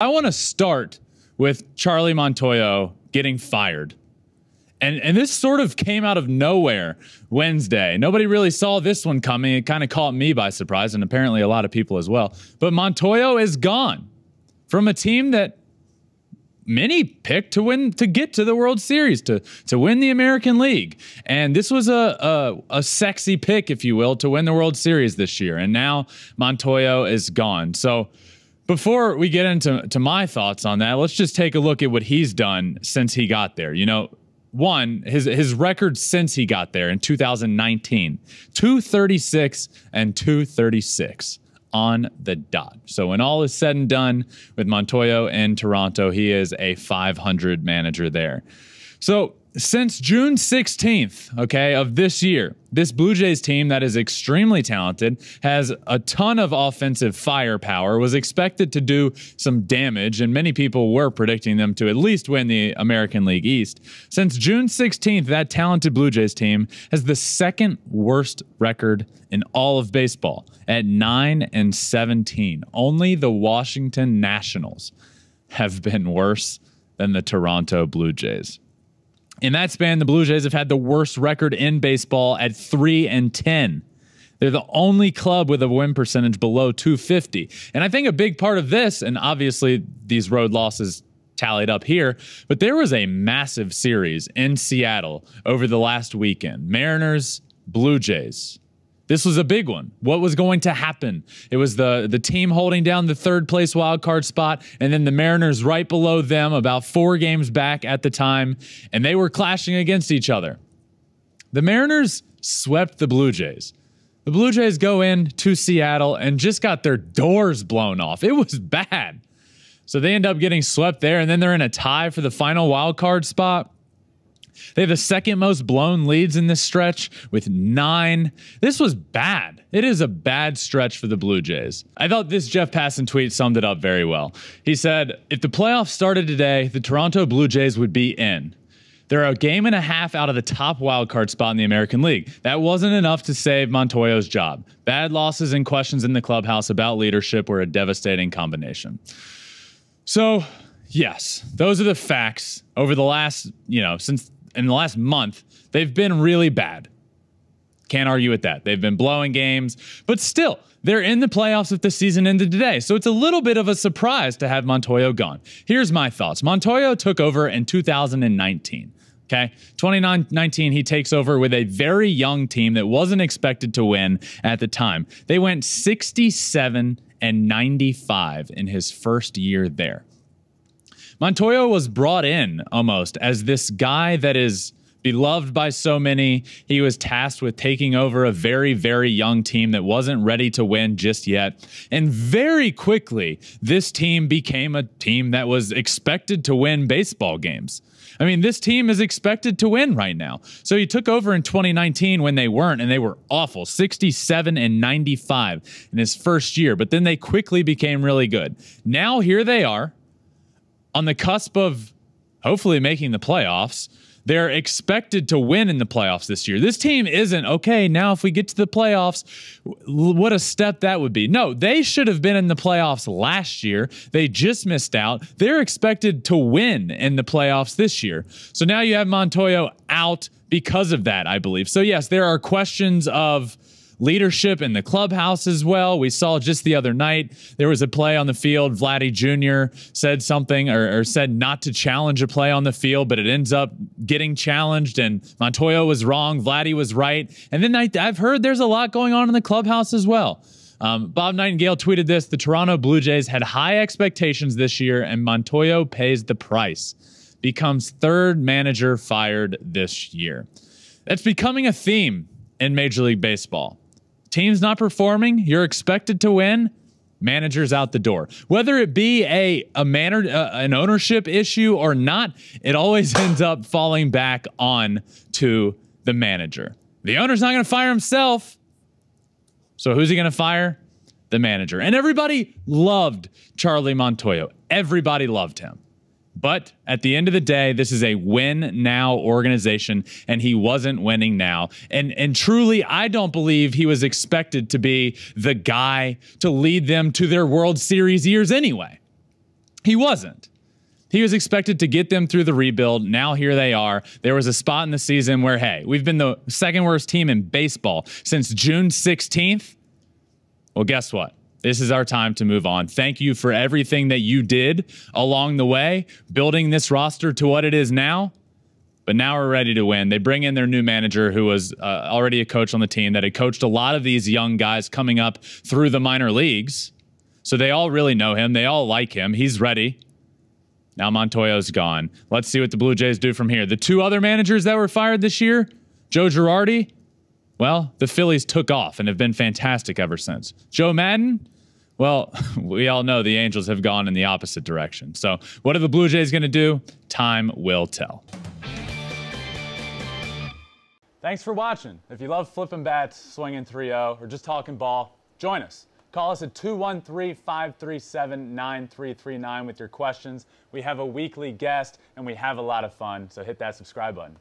I want to start with Charlie Montoyo getting fired. And and this sort of came out of nowhere Wednesday. Nobody really saw this one coming. It kind of caught me by surprise, and apparently a lot of people as well. But Montoyo is gone from a team that many picked to win to get to the World Series to to win the American League. And this was a, a a sexy pick, if you will, to win the World Series this year. And now Montoyo is gone. So before we get into to my thoughts on that, let's just take a look at what he's done since he got there. You know, one his his record since he got there in 2019 236 and 236 on the dot so when all is said and done with montoyo in toronto he is a 500 manager there so since June 16th, okay, of this year, this Blue Jays team that is extremely talented, has a ton of offensive firepower, was expected to do some damage, and many people were predicting them to at least win the American League East. Since June 16th, that talented Blue Jays team has the second worst record in all of baseball at 9 and 17. Only the Washington Nationals have been worse than the Toronto Blue Jays. In that span, the Blue Jays have had the worst record in baseball at 3 and 10. They're the only club with a win percentage below 250. And I think a big part of this, and obviously these road losses tallied up here, but there was a massive series in Seattle over the last weekend Mariners, Blue Jays. This was a big one. What was going to happen? It was the the team holding down the third place wild card spot, and then the Mariners right below them, about four games back at the time, and they were clashing against each other. The Mariners swept the Blue Jays. The Blue Jays go in to Seattle and just got their doors blown off. It was bad. So they end up getting swept there, and then they're in a tie for the final wild card spot. They have the second most blown leads in this stretch with nine. This was bad. It is a bad stretch for the Blue Jays. I thought this Jeff Passan tweet summed it up very well. He said, If the playoffs started today, the Toronto Blue Jays would be in. They're a game and a half out of the top wildcard spot in the American League. That wasn't enough to save Montoyo's job. Bad losses and questions in the clubhouse about leadership were a devastating combination. So, yes, those are the facts over the last, you know, since in the last month, they've been really bad. Can't argue with that. They've been blowing games, but still, they're in the playoffs if the season ended today. So it's a little bit of a surprise to have Montoyo gone. Here's my thoughts Montoyo took over in 2019. Okay. 2019, he takes over with a very young team that wasn't expected to win at the time. They went 67 and 95 in his first year there. Montoyo was brought in almost as this guy that is beloved by so many. He was tasked with taking over a very, very young team that wasn't ready to win just yet. And very quickly, this team became a team that was expected to win baseball games. I mean, this team is expected to win right now. So he took over in 2019 when they weren't, and they were awful 67 and 95 in his first year, but then they quickly became really good. Now here they are on the cusp of hopefully making the playoffs. They're expected to win in the playoffs this year. This team isn't okay. Now, if we get to the playoffs, what a step that would be. No, they should have been in the playoffs last year. They just missed out. They're expected to win in the playoffs this year. So now you have Montoyo out because of that, I believe. So, yes, there are questions of leadership in the clubhouse as well. We saw just the other night there was a play on the field. Vladdy Jr. said something or, or, said not to challenge a play on the field, but it ends up getting challenged. And Montoyo was wrong. Vladdy was right. And then I, I've heard there's a lot going on in the clubhouse as well. Um, Bob Nightingale tweeted this The Toronto Blue Jays had high expectations this year, and Montoyo pays the price. Becomes third manager fired this year. That's becoming a theme in Major League Baseball team's not performing, you're expected to win. Managers out the door. Whether it be a a manner uh, an ownership issue or not, it always ends up falling back on to the manager. The owner's not going to fire himself. So who's he going to fire? The manager. And everybody loved Charlie Montoyo. Everybody loved him. But at the end of the day, this is a win now organization, and he wasn't winning now. And and truly, I don't believe he was expected to be the guy to lead them to their World Series years anyway. He wasn't. He was expected to get them through the rebuild. Now here they are. There was a spot in the season where, hey, we've been the second worst team in baseball since June 16th. Well, guess what? This is our time to move on. Thank you for everything that you did along the way, building this roster to what it is now. But now we're ready to win. They bring in their new manager, who was uh, already a coach on the team, that had coached a lot of these young guys coming up through the minor leagues. So they all really know him. They all like him. He's ready. Now Montoyo's gone. Let's see what the Blue Jays do from here. The two other managers that were fired this year, Joe Girardi, well, the Phillies took off and have been fantastic ever since. Joe Maddon, well, we all know the Angels have gone in the opposite direction. So, what are the Blue Jays going to do? Time will tell. Thanks for watching. If you love flipping bats, swinging 3 0, or just talking ball, join us. Call us at 213 537 9339 with your questions. We have a weekly guest and we have a lot of fun, so hit that subscribe button.